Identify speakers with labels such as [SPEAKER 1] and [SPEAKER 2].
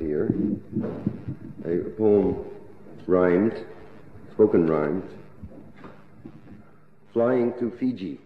[SPEAKER 1] Here, a poem rhymed, spoken rhymed, Flying to Fiji.